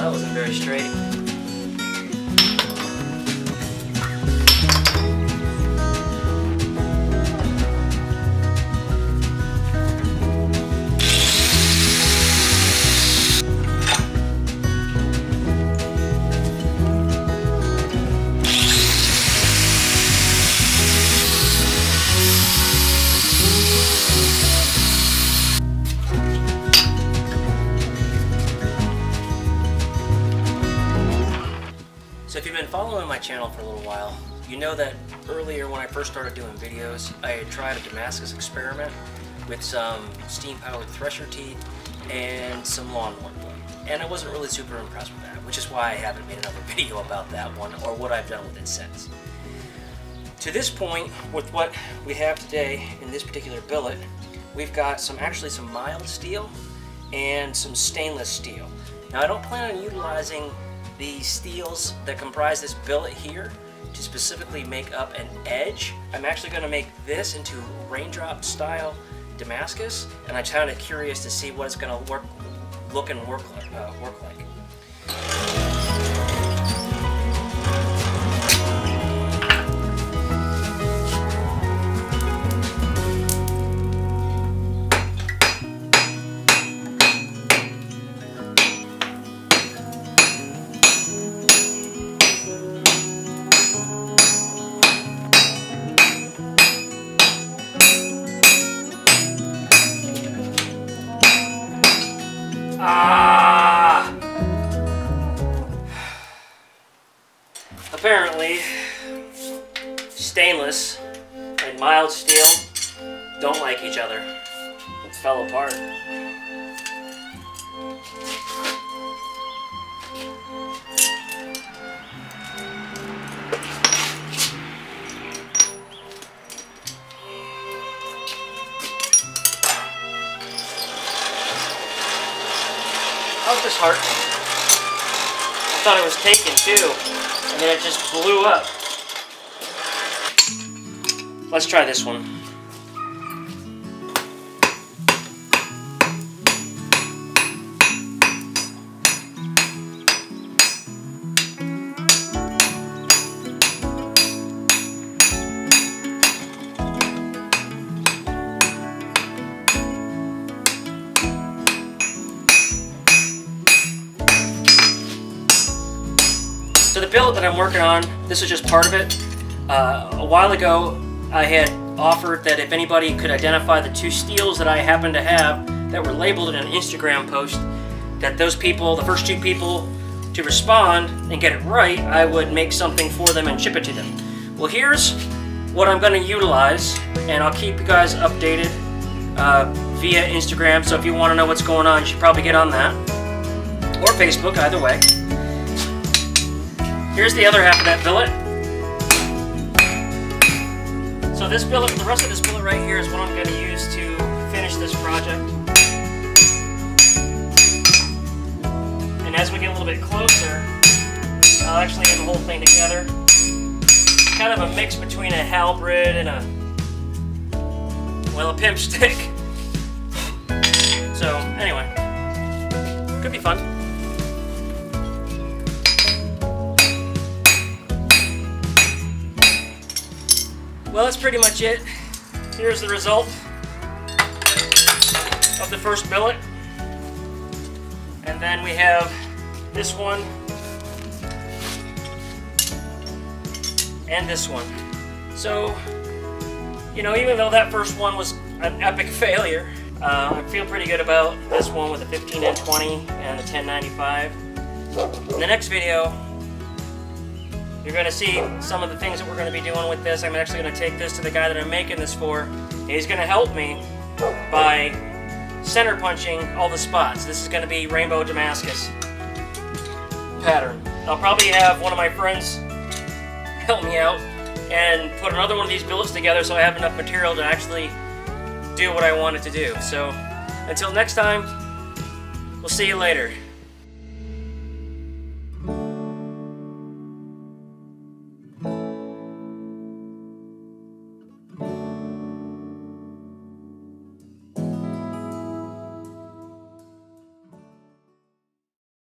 that wasn't very straight. So if you've been following my channel for a little while, you know that earlier when I first started doing videos, I had tried a Damascus experiment with some steam-powered thresher teeth and some lawnmower blade. And I wasn't really super impressed with that, which is why I haven't made another video about that one or what I've done with it since. To this point, with what we have today in this particular billet, we've got some actually some mild steel and some stainless steel. Now I don't plan on utilizing the steels that comprise this billet here to specifically make up an edge. I'm actually going to make this into raindrop style Damascus and I'm kind of curious to see what it's going to work, look and work. Uh, work like. Stainless and mild steel don't like each other. It fell apart. How's this heart? Thought it was taken too, and then it just blew up. Let's try this one. Billet that I'm working on, this is just part of it. Uh, a while ago, I had offered that if anybody could identify the two steels that I happen to have that were labeled in an Instagram post, that those people, the first two people to respond and get it right, I would make something for them and ship it to them. Well, here's what I'm going to utilize, and I'll keep you guys updated uh, via Instagram. So if you want to know what's going on, you should probably get on that, or Facebook, either way. Here's the other half of that billet. So this billet, the rest of this billet right here is what I'm going to use to finish this project. And as we get a little bit closer, I'll actually get the whole thing together. Kind of a mix between a halberd and a, well, a pimp stick. So, anyway, could be fun. Well, that's pretty much it. Here's the result of the first billet. And then we have this one and this one. So, you know, even though that first one was an epic failure, uh, I feel pretty good about this one with the 15 and 20 and the 1095. In the next video, you're going to see some of the things that we're going to be doing with this. I'm actually going to take this to the guy that I'm making this for. He's going to help me by center punching all the spots. This is going to be Raindrop Damascus pattern. I'll probably have one of my friends help me out and put another one of these billets together so I have enough material to actually do what I wanted to do. So until next time, we'll see you later.